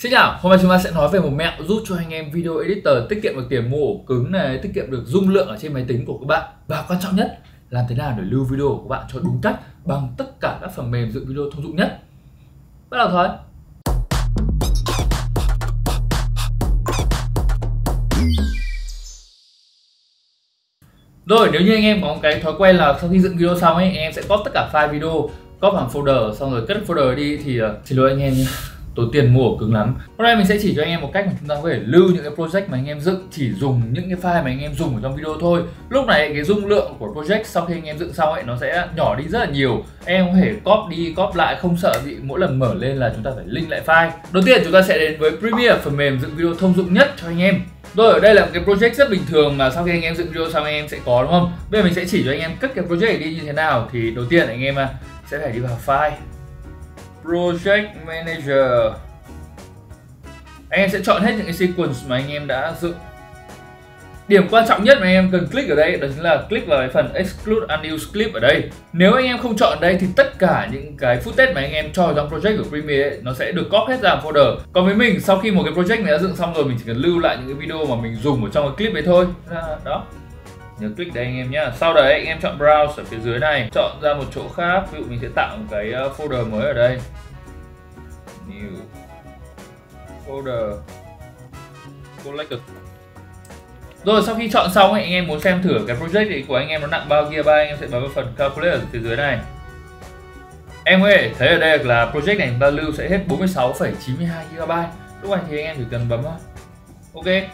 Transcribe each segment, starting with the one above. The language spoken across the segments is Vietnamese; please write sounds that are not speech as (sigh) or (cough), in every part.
Xin chào, hôm nay chúng ta sẽ nói về một mẹo giúp cho anh em video editor tiết kiệm được tiền mua ổ cứng này, tiết kiệm được dung lượng ở trên máy tính của các bạn và quan trọng nhất làm thế nào để lưu video của các bạn cho đúng cách bằng tất cả các phần mềm dựng video thông dụng nhất. Bắt đầu thôi. Rồi nếu như anh em có một cái thói quen là sau khi dựng video xong ấy anh em sẽ copy tất cả file video copy vào folder xong rồi cất folder đi thì ờ, xin lỗi anh em nhé tốn tiền mua cứng lắm. Hôm nay mình sẽ chỉ cho anh em một cách mà chúng ta có thể lưu những cái project mà anh em dựng, chỉ dùng những cái file mà anh em dùng ở trong video thôi. Lúc này cái dung lượng của project sau khi anh em dựng xong ấy, nó sẽ nhỏ đi rất là nhiều. Anh em có thể copy đi, copy lại, không sợ bị mỗi lần mở lên là chúng ta phải link lại file. Đầu tiên chúng ta sẽ đến với Premiere, phần mềm dựng video thông dụng nhất cho anh em. Rồi ở đây là một cái project rất bình thường mà sau khi anh em dựng video xong anh em sẽ có, đúng không? Bây giờ mình sẽ chỉ cho anh em cất cái project này đi như thế nào thì đầu tiên anh em à, sẽ phải đi vào file. Project Manager. Anh em sẽ chọn hết những cái sequence mà anh em đã dựng. Điểm quan trọng nhất mà anh em cần click ở đây đó chính là click vào cái phần Exclude Unused Clip ở đây. Nếu anh em không chọn đây thì tất cả những cái footage mà anh em cho trong project của Premiere ấy, nó sẽ được copy hết ra folder. Còn với mình sau khi một cái project này đã dựng xong rồi mình chỉ cần lưu lại những cái video mà mình dùng ở trong cái clip ấy thôi. Đó nhớ click đây anh em nhé sau đấy anh em chọn browse ở phía dưới này. Chọn ra một chỗ khác ví dụ mình sẽ tạo một cái ờ, folder mới ở đây. New folder collector. rồi sau khi chọn xong ấy, anh em muốn xem thử cái project của anh em nó nặng bao gigabyte anh em sẽ bấm vào phần calculate ở phía dưới này. Em có thể thấy ở đây là project này ta lưu sẽ hết 46,92 GB lúc này thì anh em chỉ cần bấm thôi ok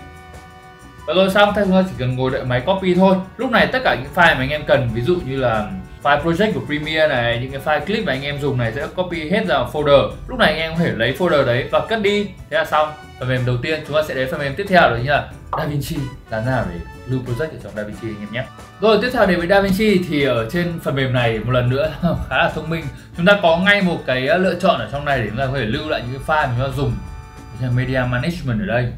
và rồi xong chúng ta chỉ cần ngồi đợi máy copy thôi. Lúc này tất cả những file mà anh em cần, ví dụ như là file project của Premiere này, những cái file clip mà anh em dùng này sẽ copy hết ra folder. Lúc này anh em có thể lấy folder đấy và cất đi. Thế là xong. Phần mềm đầu tiên, chúng ta sẽ đến phần mềm tiếp theo đó chính là DaVinci. Là nào để lưu project ở trong DaVinci anh em nhé. Rồi, tiếp theo đến với DaVinci thì ở trên phần mềm này một lần nữa (laughs) khá là thông minh. Chúng ta có ngay một cái lựa chọn ở trong này để chúng ta có thể lưu lại những cái file mà chúng ta dùng. Media management ở đây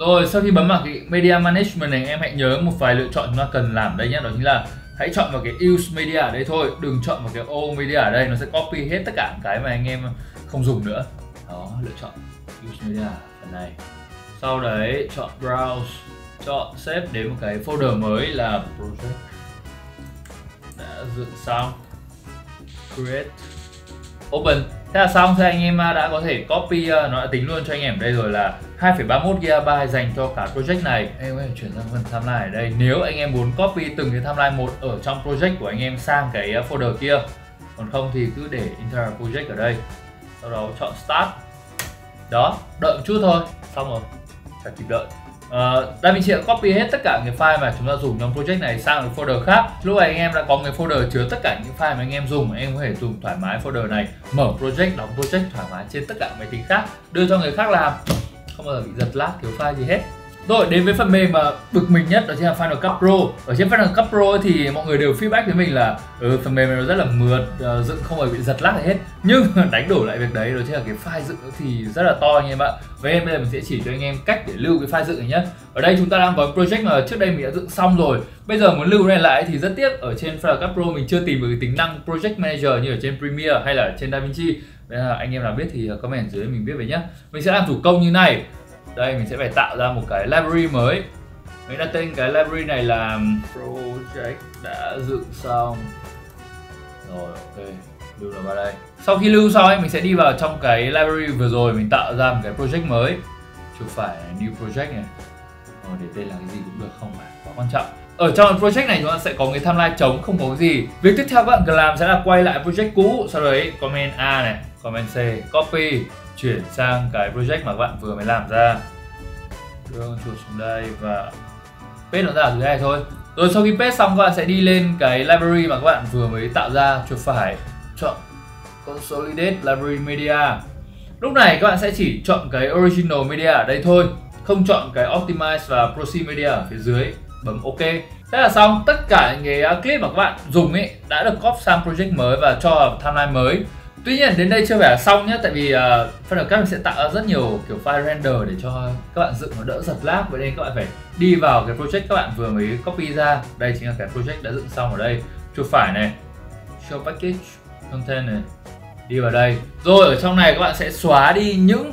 rồi, sau khi bấm vào cái media management này, em hãy nhớ một vài lựa chọn chúng ta cần làm đây nhé đó chính là hãy chọn vào cái use media ở đây thôi, đừng chọn vào cái all media ở đây, nó sẽ copy hết tất cả cái mà anh em không dùng nữa. Đó, lựa chọn use media phần này. Sau đấy, chọn browse, chọn xếp đến một cái folder mới là project. Đã dựng xong. Create open. Thế là xong thì anh em đã có thể copy nó đã tính luôn cho anh em ở đây rồi là 2,31 GB dành cho cả project này. Em có thể chuyển sang phần timeline ở đây. Nếu anh em muốn copy từng cái timeline một ở trong project của anh em sang cái folder kia. Còn không thì cứ để entire project ở đây. Sau đó chọn start. Đó đợi một chút thôi. Xong rồi. Phải kịp đợi Ờ, uh, DaVinci đã copy hết tất cả cái file mà chúng ta dùng trong project này sang một folder khác. Lúc này anh em đã có cái folder chứa tất cả những file mà anh em dùng anh em có thể dùng thoải mái folder này mở project đóng project thoải mái trên tất cả máy tính khác đưa cho người khác làm. Không bao giờ bị giật lag thiếu file gì hết rồi đến với phần mềm mà bực mình nhất đó chính là Final Cut Pro. Ở trên Final Cut Pro thì mọi người đều feedback với mình là ừ, phần mềm này nó rất là mượt ờ, dựng không hề bị giật lag gì hết. Nhưng đánh đổi lại việc đấy đó chính là cái file dựng thì rất là to anh em ạ. Vậy bây giờ mình sẽ chỉ cho anh em cách để lưu cái file dựng này nhé ở đây chúng ta đang có project mà trước đây mình đã dựng xong rồi. Bây giờ muốn lưu này lại thì rất tiếc ở trên Final Cut Pro mình chưa tìm được cái tính năng Project Manager như ở trên Premiere hay là trên DaVinci Bây giờ anh em nào biết thì comment dưới mình biết về nhé mình sẽ làm thủ công như này đây, mình sẽ phải tạo ra một cái library mới. Mình đặt tên cái library này là project đã dựng xong. Rồi, ok. Lưu nó vào đây. Sau khi lưu xong ấy, mình sẽ đi vào trong cái library vừa rồi. Mình tạo ra một cái project mới. Chuột phải new project này. Rồi để tên là cái gì cũng được, không phải quá quan trọng. Ở trong project này, chúng ta sẽ có cái timeline trống, không có cái gì. Việc tiếp theo các bạn cần làm sẽ là quay lại project cũ. Sau đấy, comment a này, comment c, copy chuyển sang cái project mà các bạn vừa mới làm ra. Đưa con chuột xuống đây và paste nó ra ở dưới này thôi. Rồi sau khi paste xong, các bạn sẽ đi lên cái library mà các bạn vừa mới tạo ra, chuột phải chọn consolidate library media. Lúc này các bạn sẽ chỉ chọn cái original media ở đây thôi, không chọn cái optimize và proxy media ở phía dưới. Bấm ok. Thế là xong, tất cả những cái clip mà các bạn dùng ấy đã được copy sang project mới và cho vào timeline mới. Tuy nhiên đến đây chưa phải là xong nhé tại vì uh, Final Cut sẽ tạo ra rất nhiều kiểu file render để cho các bạn dựng nó đỡ giật lag. Vậy nên các bạn phải đi vào cái project các bạn vừa mới copy ra. Đây chính là cái project đã dựng xong ở đây. Chuột phải này show package content này đi vào đây. Rồi ở trong này các bạn sẽ xóa đi những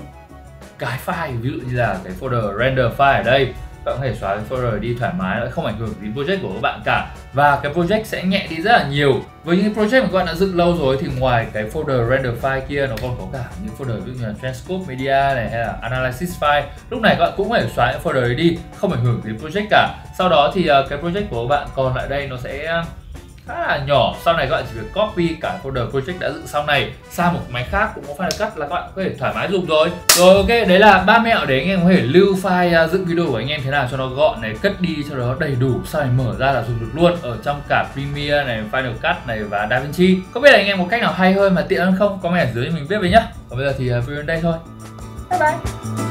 cái file ví dụ như là cái folder render file ở đây. Các bạn có thể xóa cái folder đi thoải mái không ảnh hưởng đến project của các bạn cả và cái project sẽ nhẹ đi rất là nhiều. Với những project mà các bạn đã dựng lâu rồi thì ngoài cái folder render file kia, nó còn có cả những folder ví dụ như là transcope media này hay là analysis file. Lúc này các bạn cũng phải xóa những folder đấy đi, không ảnh hưởng đến project cả. Sau đó thì ờ, cái project của các bạn còn lại đây nó sẽ khá là nhỏ. Sau này các bạn chỉ việc copy cả folder project đã dựng sau này sang một máy khác cũng có file cắt là các bạn có thể thoải mái dùng rồi. Rồi, ok, đấy là ba mẹo để anh em có thể lưu file à, dựng video của anh em thế nào cho nó gọn này, cất đi cho nó đầy đủ, sau này mở ra là dùng được luôn ở trong cả Premiere này, Final Cut này và DaVinci. Có biết là anh em có cách nào hay hơn mà tiện hơn không? Comment ở dưới mình biết với nhá. Còn bây giờ thì à, video đến đây thôi. Bye bye.